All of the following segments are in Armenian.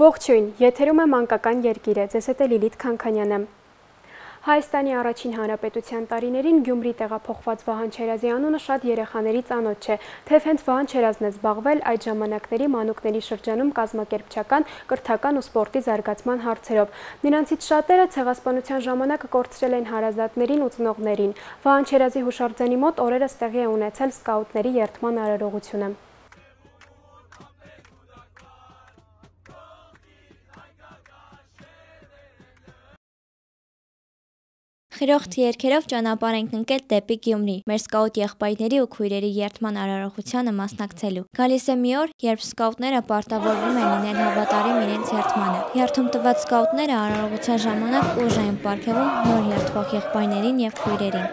Ողջույն, եթերում է մանկական երկիր է, ձեզ հետ է Լիլիթ Քանքանյանը։ Հայաստանի առաջին հանրապետության տարիներին Գյումրի տեղափոխված Վահան Չերազի անունը շատ երեխաների ծանոթ չէ, թեև հենց Վահան Չերազն է զբաղվել այդ ժամանակների մանուկների շրջանում կազմակերպչական, կրթական ու սպորտի զարգացման հարցերով։ Նրանցից շատերը ցեղասպանության ժամանակ կորցրել են հարազատներին ու ծնողներին։ Վահան Չերազի հուշարձանի մոտ օրերս տեղի է ունեցել սկաուտների երթման արարողությունը։ Խիրոխտ երկերով ճանապարհ ենք ընկել դեպի Գյումրի, մեր սկաուտ եղբայրների ու քույրերի երթման արարողությանը մասնակցելու։ Գալիս է մի օր, երբ սկաուտները պարտավորվում են լինել հավատարիմ իրենց երթմանը։ Երթում տված սկաուտները արարողության ժամանակ ուժ են պարգևում նոր երթվող եղբայրներին եւ քույրերին։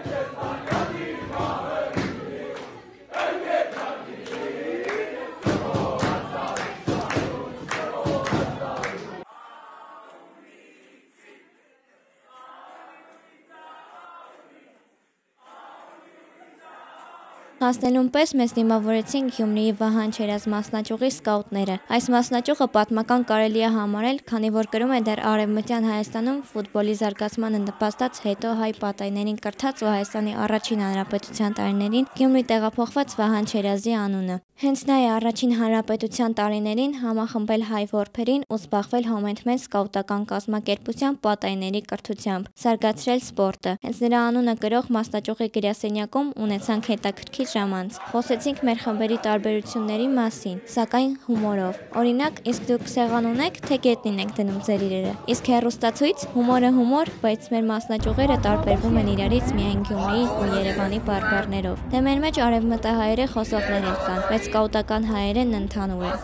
Հասնելուն պես մեզ դիմավորեցին Գյումրիի Վահան Չերազ մասնաճյուղի սկաուտները։ Այս մասնաճյուղը պատմական կարելի է համարել, քանի որ կրում է դեռ Արևմտյան Հայաստանում ֆուտբոլի զարգացմանը նպաստած հետո հայ պատայներին կրթած ու Հայաստանի առաջին հանրապետության տարիներին Գյումրի տեղափոխված Վահան Չերազի անունը։ Հենց նա է առաջին հանրապետության տարիներին համախմբել հայ որբերին ու զբաղվել Հոմենթմեն սկաուտական կազմակերպության պատայների կրթությամբ, զարգացրել սպորտը։ Հենց նրա անունը կրող մասնաճյուղի գրասենյակում ունեցանք հետաքրքիր ժամանց։ Խոսեցինք մեր խմբերի տարբերությունների մասին, սակայն հումորով։ Օրինակ, իսկ դուք սեղան ունեք, թե գետնին եք դնում ձեր իրերը։ Իսկ հերոստացույց հումորը հումոր, բայց մեր մասնաճյուղերը տարբերվում են իրարից միայն Գյումրիի ու Երևանի բարբառներով։ Դե մեր մեջ արևմտահայերը խոսողներ էլ կան, բայց սկաուտական հայերենն ընդհանուր է։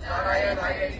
Ծառայել հայրենիքից,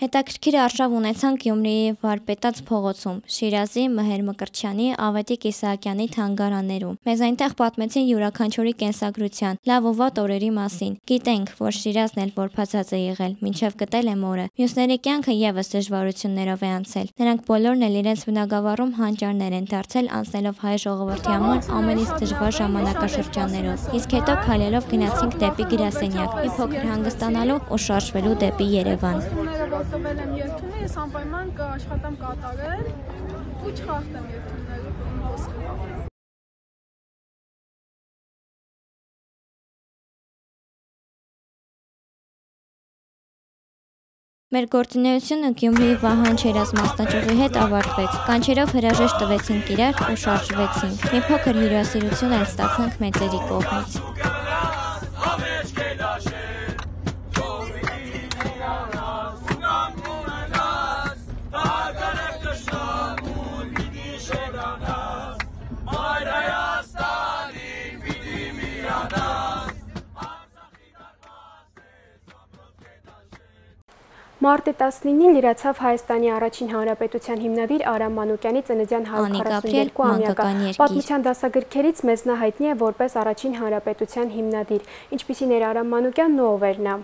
Հետաքրքիր արշավ ունեցանք Գյումրիի Վարպետաց փողոցում, Շիրազի, Մհեր Մկրտչյանի, Ավետիք Իսահակյանի թանգարաններում։ Մեզ այնտեղ պատմեցին յուրաքանչյուրի կենսագրության, լավ ու վատ օրերի մասին։ Գիտենք, որ Շիրազն էլ որփածած է եղել, մինչև գտել է մորը։ Մյուսների կյանքը եւս դժվարություններով է անցել։ Նրանք բոլորն էլ իրենց բնակավարում հանճարներ են դարձել անցնելով հայ ժողովրդի համար ամենից դժվար ժամանակաշրջաններով։ Իսկ հետո քայլելով գնացինք դեպի գրասենյակ, մի փոքր հանգստանալու ու շարժվելու դեպի Երևան տվել եմ երթունը, ես անպայման կաշխատեմ կատարել ու չխախտեմ երթունները ոսկրի։ Մեր գործունեությունը Գյումրիի Վահան Չերազ մասնաճյուղի հետ ավարտվեց։ Կանչերով հրաժեշտ տվեցինք իրար ու շարժվեցինք։ Մի փոքր հյուրասիրություն էլ ստացանք մեծերի կողմից։ Մարտի 19-ին լրացավ Հայաստանի առաջին հանրապետության հիմնադիր Արամ Մանուկյանի ծննդյան 142 ամյակը։ Պատմության դասագրքերից մեզ նա հայտնի է որպես առաջին հանրապետության հիմնադիր, ինչպիսին էր Արամ Մանուկյանն ու ով էր նա։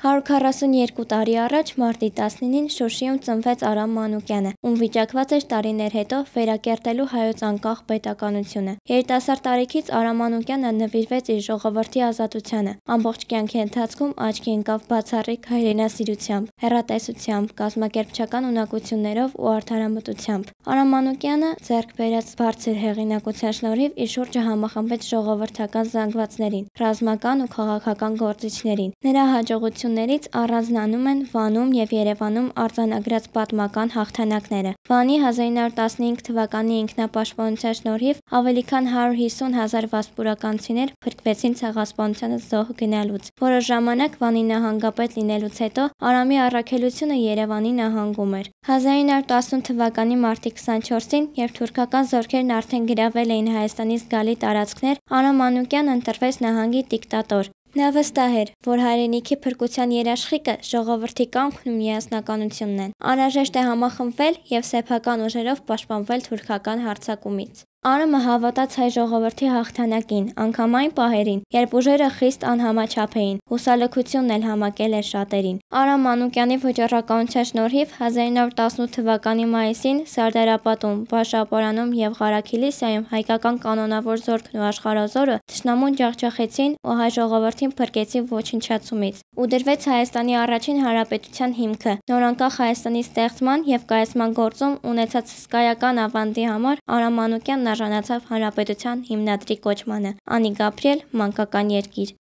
142 տարի առաջ մարտի 19-ին Շուշիում ծնվեց Արամ Մանուկյանը, ում վիճակված էր տարիներ հետո վերակերտելու հայոց անկախ պետականությունը։ Երիտասարդ տարիքից Արամ Մանուկյանը նվիրվեց իր ժողովրդի ազատությանը։ Ամբողջ կյանքի ընթացքում աչքի ընկավ բացառիկ հայրենասիրությամբ, հերատեսությամբ, կազմակերպչական ունակություններով ու արդարամտությամբ։ Արամ Մանուկյանը ձեռք բերած բարձր հեղինակության շնորհիվ իր շուրջը համախմբեց ժողովրդական զանգվածներին, ռազմական ու քաղաքական գործիչներին։ Նրա հաջողություն ընկերություններից առանձնանում են Վանում եւ Երևանում արձանագրած պատմական հաղթանակները։ Վանի 1915 թվականի ինքնապաշտպանության շնորհիվ ավելի քան 150 հազար վասպուրականցիներ փրկվեցին ցեղասպանությանը զոհ գնալուց։ Որոշ ժամանակ Վանի նահանգապետ լինելուց հետո Արամի առաքելությունը Երևանի նահանգում էր։ 1910 թվականի մարտի 24-ին, երբ թուրքական զորքերն արդեն գրավել էին Հայաստանից գալի տարածքներ, Արամ Մանուկյանը ընտրվեց նահանգի դիկտատոր։ Նա վստահ էր, որ հայրենիքի փրկության երաշխիքը ժողովրդի կամքն ու միասնականությունն են։ Անհրաժեշտ է համախմբվել եւ սեփական ուժերով պաշտպանվել թուրքական հարձակումից։ Արամը հավատաց հայ ժողովրդի հաղթանակին, անգամ այն պահերին, երբ ուժերը խիստ անհամաչափ էին, հուսալքությունն էլ համակել էր շատերին։ Արամ Մանուկյանի վճռականության շնորհիվ 1918 թվականի մայիսին Սարդարապատում, Բաշապորանում եւ Ղարաքիլիսիայում հայկական կանոնավոր զորքն ու աշխարհազորը ճշնամուն ջախջախեցին ու հայ ժողովրդին փրկեցին ոչնչացումից ու դրվեց Հայաստանի առաջին հանրապետության հիմքը։ Նորանկախ Հայաստանի ստեղծման եւ կայացման գործում ունեցած հսկայական ավանդի համար Արամ Մանուկյանն արժանացավ հանրապետության հիմնադրի կոչմանը։ Անի Գաբրիել, մանկական երկիր։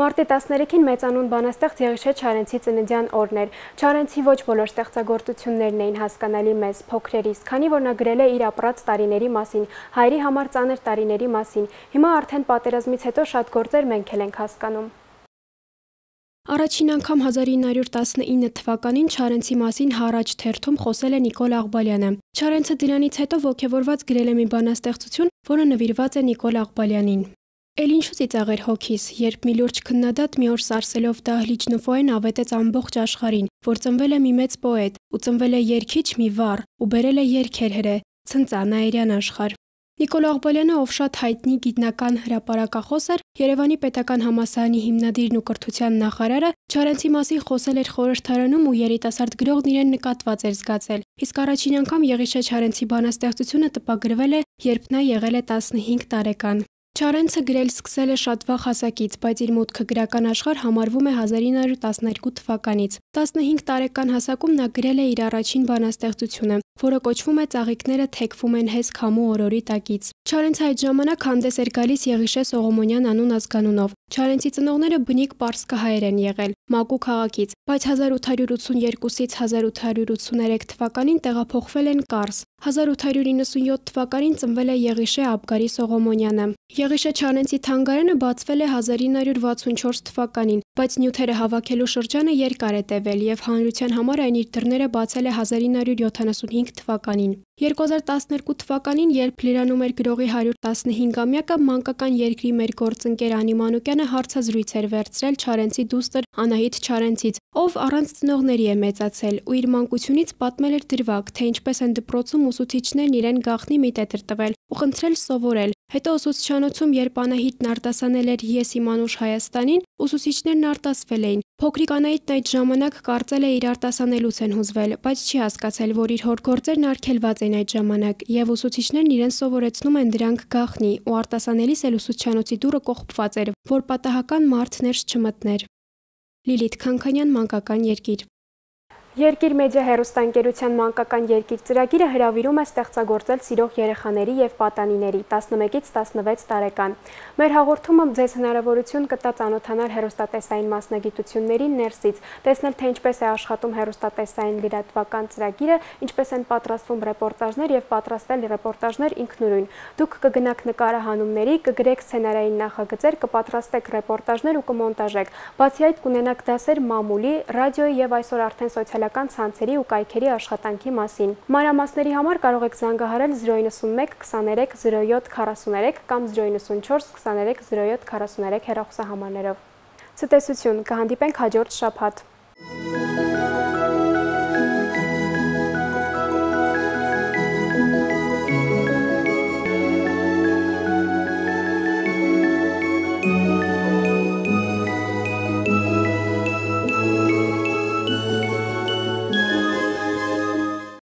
Մարտի 13-ին մեծանուն բանաստեղծ Եղիշե Չարենցի ծննդյան օրն էր։ Չարենցի ոչ բոլոր ստեղծագործություններն էին հասկանալի մեզ, փոքրերիս, քանի որ նա գրել է իր ապրած տարիների մասին, հայրի համար ծանր տարիների մասին։ Հիմա արդեն պատերազմից հետո շատ գործեր մենք էլ ենք հասկանում։ Առաջին անգամ 1919 թվականին Չարենցի մասին հարաճ թերթում խոսել է Նիկոլ Աղբալյանը։ Չարենցը դրանից հետո ողջևորված գրել է մի բանաստեղծություն, որը նվիրված է Նիկոլ Աղբալյանին։ Էլ ինչու ծիծաղեր հոգիս, երբ մի լուրջ քննադատ մի օր սարսելով դահլիճ նվոեն ավետեց ամբողջ աշխարհին, որ ծնվել է մի մեծ պոետ, ու ծնվել է երկիչ մի վառ, ու բերել է երկեր հրե, ցնծա նաերյան աշխարհ։ Նիկոլ Աղբալյանը, ով շատ հայտնի գիտնական հրապարակախոս էր, Երևանի Պետական համալսարանի հիմնադիրն ու կրթության նախարարը, Չարենցի մասին խոսել էր խորհրդարանում ու երիտասարդ գրողն իրեն նկատված էր զգացել։ Իսկ առաջին անգամ Եղիշե Չարենցի բանաստեղծությունը տպագրվել է, երբ նա եղել է 15 տարեկան։ Չարենցը գրել սկսել է շատ վաղ հասակից, բայց իր մուտքը գրական աշխարհ համարվում է 1912 թվականից։ 15 տարեկան հասակում նա գրել է իր առաջին բանաստեղծությունը, որը կոչվում է Ծաղիկները թեքվում են հես քամու օրորի տակից։ Չարենցը այդ ժամանակ հանդես էր գալիս Եղիշե Սողոմոնյան անուն ազգանունով։ Չարենցի ծնողները բնիկ պարսկահայեր են եղել, Մակու քաղաքից, բայց 1882-ից 1883 թվականին տեղափոխվել են Կարս։ 1897 թվականին ծնվել է Եղիշե Աբգարի Սողոմոնյանը։ Եղիշե Չարենցի թանգարանը բացվել է 1964 թվականին, բայց նյութերը հավաքելու շրջանը երկար է տևել եւ հանրության համար այն իր դռները բացել է 1975 թվականին։ 2012 թվականին, երբ լրանում էր գրողի 115-ամյակը, մանկական երկրի մեր գործընկեր Անի Մանուկյանը հարցազրույց էր վերցրել Չարենցի դուստր Անահիտ Չարենցից, ով առանց ծնողների է մեծացել ու իր մանկությունից պատմել էր դրվագ, թե ինչպես են դպրոցում ուսուցիչներն իրեն գաղտնի մի տետր տվել ու խնդրել սովորել։ Հետո ուսուցչանոցում, երբ Անահիտն արտասանել էր Ես իմ անուշ Հայաստանին, ուսուցիչներն արտասվել էին։ Փոքրիկ Անահիտն այդ ժամանակ կարծել է իր արտասանելուց են հուզվել, բայց չի հասկացել, որ իր հոր գործերն արգելված են այդ ժամանակ, եւ ուսուցիչներն իրեն սովորեցնում են դրանք գաղտնի, ու արտասանելիս էլ ուսուցչանոցի դուռը կողպված էր, որ պատահական մարդ ներս չմտներ։ Լիլիթ Քանքանյան մանկական երկիր Երկիր մեդիա հերոստանգերության մանկական երկիր ծրագիրը հրավիրում է ստեղծագործել սիրող երեխաների եւ պատանիների 11-ից 16 տարեկան։ Մեր հաղորդումը ձեզ հնարավորություն կտա ծանոթանալ հերոստատեսային մասնագիտություններին ներսից, տեսնել թե ինչպես է աշխատում հերոստատեսային լրատվական ծրագիրը, ինչպես են պատրաստվում ռեպորտաժներ եւ պատրաստել ռեպորտաժներ ինքնուրույն։ Դուք կգնաք նկարահանումների, կգրեք սցենարային նախագծեր, կպատրաստեք ռեպորտաժներ ու կմոնտաժեք։ Բացի այդ կունենաք դասեր մամուլի, ռադիոյի եւ այսօր արդեն սոցիալ սոցիալական ցանցերի ու կայքերի աշխատանքի մասին։ Մանրամասների համար կարող եք զանգահարել 091 23 07 43 կամ 094 23 07 43 հեռախոսահամարներով։ Ցտեսություն, կհանդիպենք հաջորդ շաբաթ։